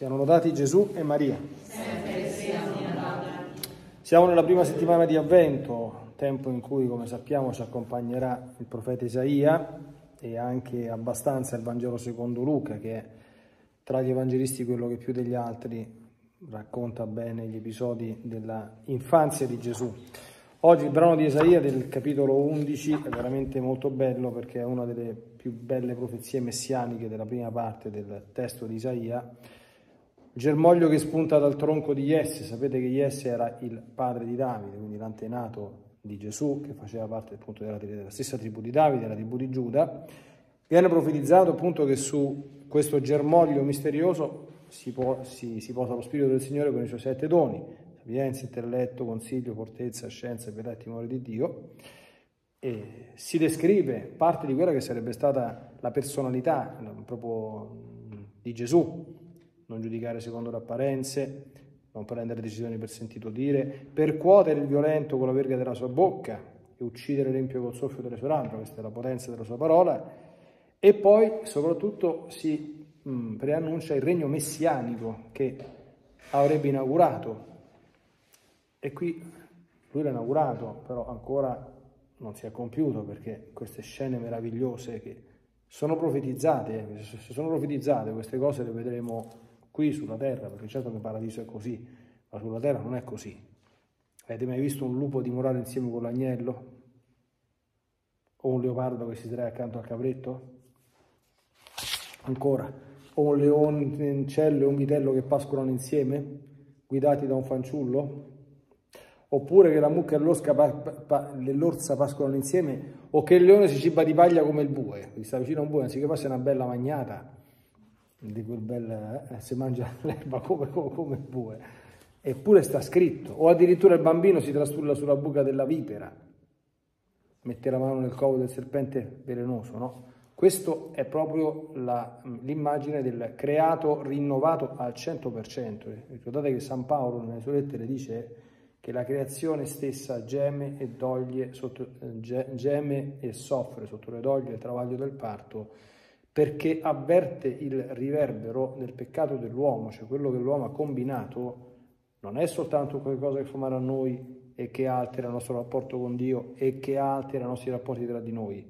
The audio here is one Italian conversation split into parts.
Siano lodati Gesù e Maria. Siamo nella prima settimana di Avvento, tempo in cui, come sappiamo, ci accompagnerà il profeta Isaia e anche abbastanza il Vangelo secondo Luca, che è tra gli evangelisti quello che più degli altri racconta bene gli episodi della infanzia di Gesù. Oggi il brano di Isaia del capitolo 11 è veramente molto bello perché è una delle più belle profezie messianiche della prima parte del testo di Isaia germoglio che spunta dal tronco di Jesse, sapete che Jesse era il padre di Davide, quindi l'antenato di Gesù, che faceva parte appunto della, della stessa tribù di Davide, la tribù di Giuda, viene profetizzato appunto che su questo germoglio misterioso si, può, si, si posa lo Spirito del Signore con i suoi sette doni, sapienza, intelletto, consiglio, fortezza, scienza, pietà e timore di Dio, e si descrive parte di quella che sarebbe stata la personalità proprio di Gesù, non giudicare secondo le apparenze, non prendere decisioni per sentito dire, percuotere il violento con la verga della sua bocca e uccidere l'empio col soffio delle sue labbra, questa è la potenza della sua parola, e poi soprattutto si mh, mm, preannuncia il regno messianico che avrebbe inaugurato. E qui lui l'ha inaugurato, però ancora non si è compiuto perché queste scene meravigliose che sono profetizzate, se sono profetizzate queste cose le vedremo qui sulla terra, perché certo che il paradiso è così, ma sulla terra non è così. Avete mai visto un lupo dimorare insieme con l'agnello? O un leopardo che si trae accanto al capretto? Ancora, o un leoncello e un vitello che pascolano insieme, guidati da un fanciullo? Oppure che la mucca e l'orsa pascolano insieme, o che il leone si ciba di paglia come il bue, si sta vicino a un bue, anziché farsi una bella magnata, di quel bel, eh, si mangia l'erba come, come, come il bue, eppure sta scritto, o addirittura il bambino si trastulla sulla buca della vipera, mette la mano nel covo del serpente velenoso, no? Questo è proprio l'immagine del creato rinnovato al 100%. Ricordate che San Paolo nelle sue lettere dice che la creazione stessa geme e, doglie sotto, geme e soffre sotto le doglie del travaglio del parto perché avverte il riverbero del peccato dell'uomo, cioè quello che l'uomo ha combinato non è soltanto qualcosa che fa male a noi e che altera il nostro rapporto con Dio e che altera i nostri rapporti tra di noi,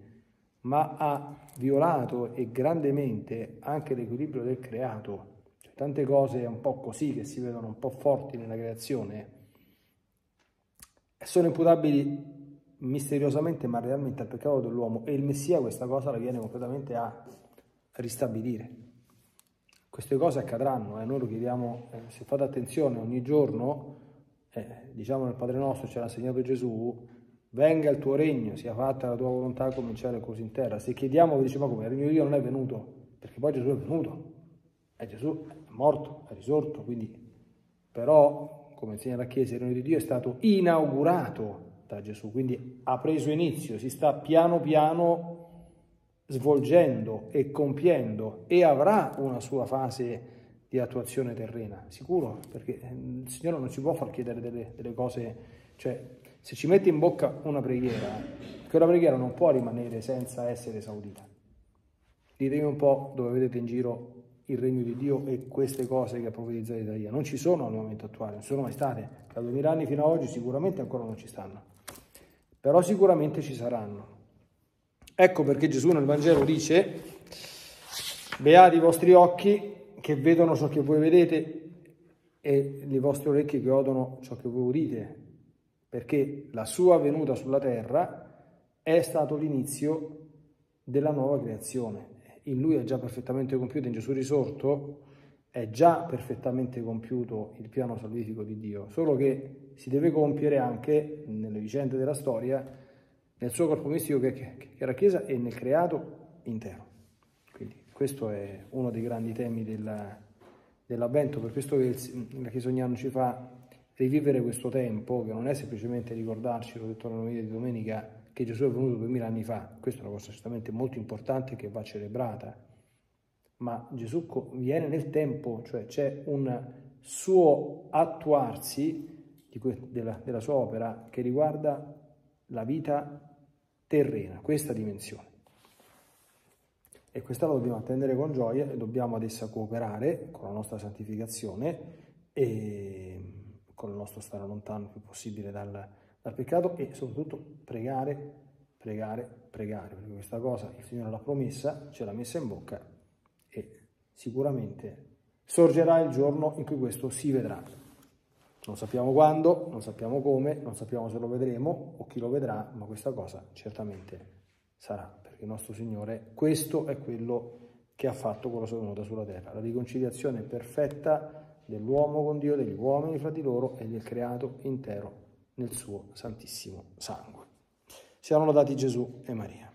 ma ha violato e grandemente anche l'equilibrio del creato. Cioè, tante cose un po' così che si vedono un po' forti nella creazione sono imputabili misteriosamente ma realmente al peccato dell'uomo e il Messia questa cosa la viene completamente a ristabilire. Queste cose accadranno e eh? noi lo chiediamo, eh, se fate attenzione ogni giorno, eh, diciamo nel Padre nostro ci ha insegnato Gesù, venga il tuo regno, sia fatta la tua volontà come in cielo così in terra. Se chiediamo, dice ma come, il regno di Dio non è venuto, perché poi Gesù è venuto, e Gesù è morto, è risorto, quindi però, come insegna la Chiesa, il regno di Dio è stato inaugurato da Gesù, quindi ha preso inizio, si sta piano piano svolgendo e compiendo e avrà una sua fase di attuazione terrena, sicuro, perché eh, il Signore non ci può far chiedere delle, delle cose, cioè se ci mette in bocca una preghiera, quella preghiera non può rimanere senza essere esaudita. Ditemi un po' dove vedete in giro il regno di Dio e queste cose che ha profetizzato Isaia. Non ci sono al momento attuale, non sono mai state. Da 2000 anni fino ad oggi sicuramente ancora non ci stanno. Però sicuramente ci saranno. Ecco perché Gesù nel Vangelo dice, beati i vostri occhi che vedono ciò che voi vedete e le vostre orecchie che odono ciò che voi udite, perché la sua venuta sulla terra è stato l'inizio della nuova creazione. In lui è già perfettamente compiuto, in Gesù risorto è già perfettamente compiuto il piano salvifico di Dio, solo che si deve compiere anche nelle vicende della storia nel suo corpo mistico che, che, la Chiesa e nel creato intero. Quindi questo è uno dei grandi temi della, dell'Avvento, per questo che la Chiesa ogni anno ci fa rivivere questo tempo, che non è semplicemente ricordarci, l'ho detto nella media di domenica, che Gesù è venuto duemila anni fa, questa è una cosa certamente molto importante che va celebrata, ma Gesù viene nel tempo, cioè c'è un suo attuarsi della, della sua opera che riguarda la vita terrena, questa dimensione. E questa la dobbiamo attendere con gioia e dobbiamo ad essa cooperare con la nostra santificazione e con il nostro stare lontano il più possibile dal, dal peccato e soprattutto pregare, pregare, pregare, perché questa cosa il Signore l'ha promessa, ce l'ha messa in bocca e sicuramente sorgerà il giorno in cui questo si vedrà. Non sappiamo quando, non sappiamo come, non sappiamo se lo vedremo o chi lo vedrà, ma questa cosa certamente sarà, perché il nostro Signore, questo è quello che ha fatto con la sua venuta sulla terra, la riconciliazione perfetta dell'uomo con Dio, degli uomini fra di loro e del creato intero nel suo santissimo sangue. Siano lodati Gesù e Maria.